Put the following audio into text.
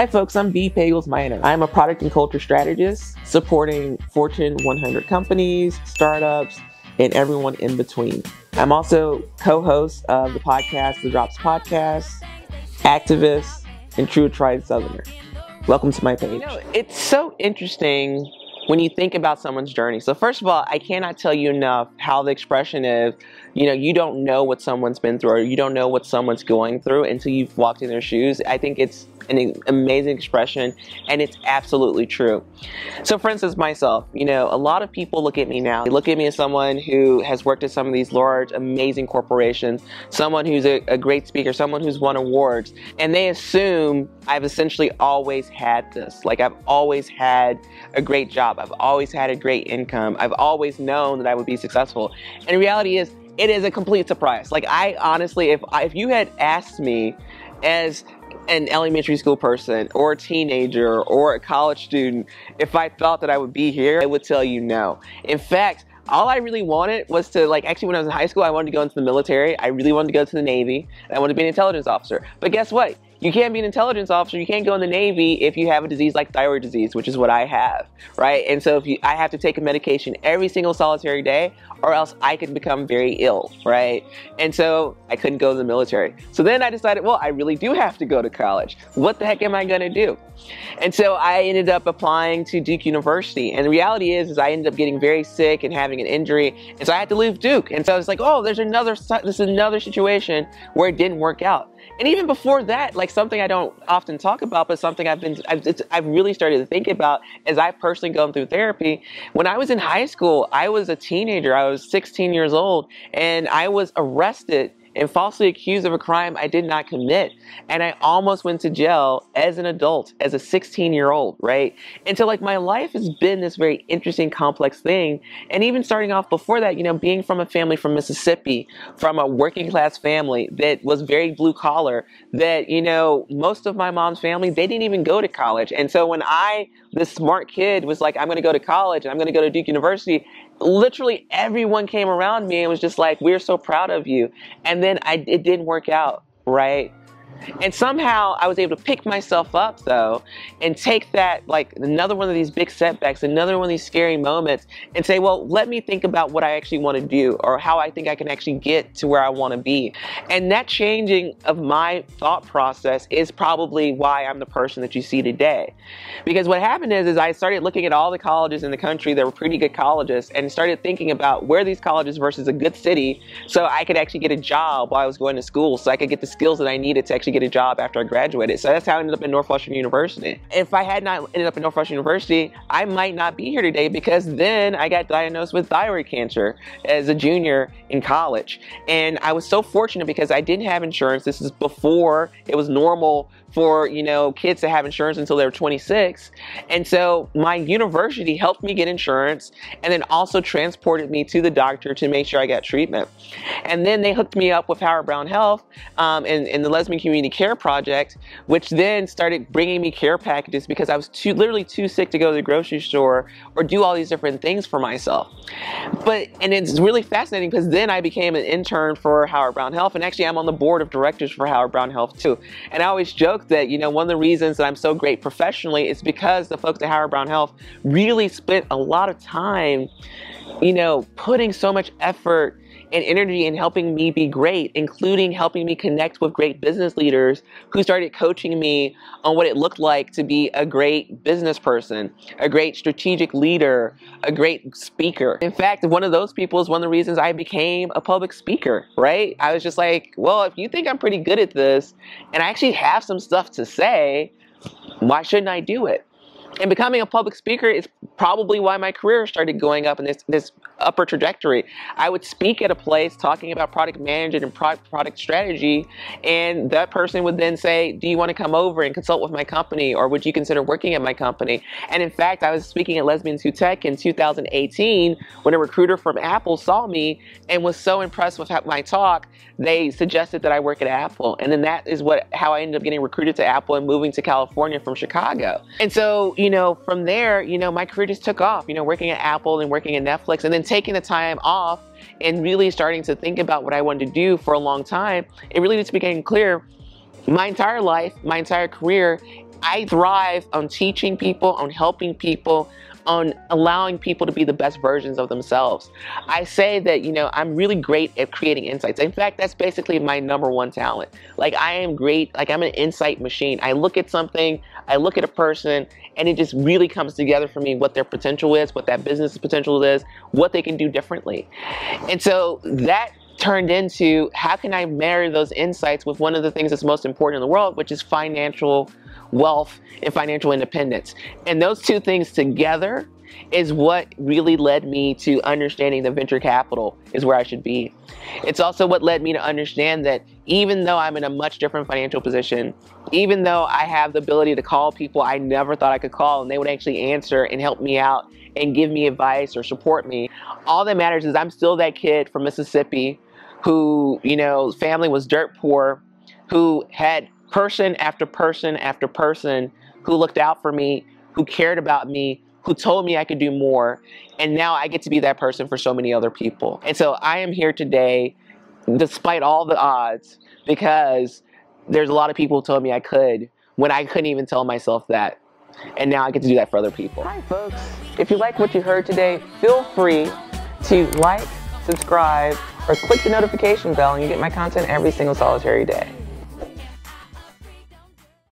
Hi folks, I'm B. Pagels Minor. I'm a product and culture strategist supporting Fortune 100 companies, startups, and everyone in between. I'm also co-host of the podcast, The Drops Podcast, activist, and true tried Southerner. Welcome to my page. You know, it's so interesting when you think about someone's journey. So first of all, I cannot tell you enough how the expression is, you know, you don't know what someone's been through or you don't know what someone's going through until you've walked in their shoes. I think it's an amazing expression and it's absolutely true. So for instance, myself, you know, a lot of people look at me now. They look at me as someone who has worked at some of these large, amazing corporations, someone who's a, a great speaker, someone who's won awards, and they assume I've essentially always had this. Like I've always had a great job. I've always had a great income. I've always known that I would be successful. And the reality is, it is a complete surprise. Like I honestly, if if you had asked me as an elementary school person or a teenager or a college student, if I thought that I would be here, I would tell you no. In fact, all I really wanted was to like actually when I was in high school I wanted to go into the military I really wanted to go to the Navy I wanted to be an intelligence officer but guess what you can't be an intelligence officer. You can't go in the Navy if you have a disease like thyroid disease, which is what I have, right? And so if you, I have to take a medication every single solitary day, or else I could become very ill, right? And so I couldn't go to the military. So then I decided, well, I really do have to go to college. What the heck am I going to do? And so I ended up applying to Duke University. And the reality is, is I ended up getting very sick and having an injury, and so I had to leave Duke. And so I was like, oh, there's another, this is another situation where it didn't work out. And even before that, like something I don't often talk about, but something I've been, I've, I've really started to think about as I've personally gone through therapy. When I was in high school, I was a teenager. I was 16 years old and I was arrested and falsely accused of a crime I did not commit. And I almost went to jail as an adult, as a 16 year old, right? And so, like, my life has been this very interesting, complex thing. And even starting off before that, you know, being from a family from Mississippi, from a working class family that was very blue collar, that, you know, most of my mom's family, they didn't even go to college. And so, when I, this smart kid, was like, I'm going to go to college and I'm going to go to Duke University, literally everyone came around me and was just like, "We're so proud of you." And then I, it didn't work out, right? And somehow I was able to pick myself up though and take that like another one of these big setbacks, another one of these scary moments and say, well, let me think about what I actually want to do or how I think I can actually get to where I want to be. And that changing of my thought process is probably why I'm the person that you see today. Because what happened is, is I started looking at all the colleges in the country that were pretty good colleges and started thinking about where these colleges versus a good city so I could actually get a job while I was going to school so I could get the skills that I needed to actually get a job after I graduated. So that's how I ended up in Northwestern University. If I had not ended up in Northwestern University, I might not be here today because then I got diagnosed with thyroid cancer as a junior in college. And I was so fortunate because I didn't have insurance. This is before it was normal for you know kids to have insurance until they were 26 and so my university helped me get insurance and then also transported me to the doctor to make sure i got treatment. And then they hooked me up with howard brown health um, and, and the lesbian community care project which then started bringing me care packages because i was too literally too sick to go to the grocery store or do all these different things for myself. But and it's really fascinating because then i became an intern for howard brown health and actually i'm on the board of directors for howard brown health too. And i always joke that, you know, one of the reasons that I'm so great professionally is because the folks at Howard Brown Health really spent a lot of time, you know, putting so much effort and energy in helping me be great, including helping me connect with great business leaders who started coaching me on what it looked like to be a great business person, a great strategic leader, a great speaker. In fact, one of those people is one of the reasons I became a public speaker, right? I was just like, well, if you think I'm pretty good at this and I actually have some stuff to say, why shouldn't I do it? And becoming a public speaker is probably why my career started going up in this, this upper trajectory. I would speak at a place talking about product management and product, product strategy, and that person would then say, Do you want to come over and consult with my company, or would you consider working at my company? And in fact, I was speaking at Lesbians Who Tech in 2018 when a recruiter from Apple saw me and was so impressed with my talk, they suggested that I work at Apple. And then that is what how I ended up getting recruited to Apple and moving to California from Chicago. And so, you know, from there, you know, my career just took off, you know, working at Apple and working at Netflix and then taking the time off and really starting to think about what I wanted to do for a long time, it really just became clear my entire life, my entire career I thrive on teaching people, on helping people, on allowing people to be the best versions of themselves. I say that, you know, I'm really great at creating insights. In fact, that's basically my number one talent. Like, I am great, like, I'm an insight machine. I look at something, I look at a person, and it just really comes together for me what their potential is, what that business potential is, what they can do differently. And so that turned into how can I marry those insights with one of the things that's most important in the world, which is financial wealth and financial independence. And those two things together is what really led me to understanding that venture capital is where I should be. It's also what led me to understand that even though I'm in a much different financial position, even though I have the ability to call people I never thought I could call and they would actually answer and help me out and give me advice or support me, all that matters is I'm still that kid from Mississippi who, you know, family was dirt poor, who had person after person after person who looked out for me, who cared about me, who told me I could do more. And now I get to be that person for so many other people. And so I am here today, despite all the odds, because there's a lot of people who told me I could when I couldn't even tell myself that. And now I get to do that for other people. Hi, folks. If you like what you heard today, feel free to like, subscribe, or click the notification bell and you get my content every single solitary day.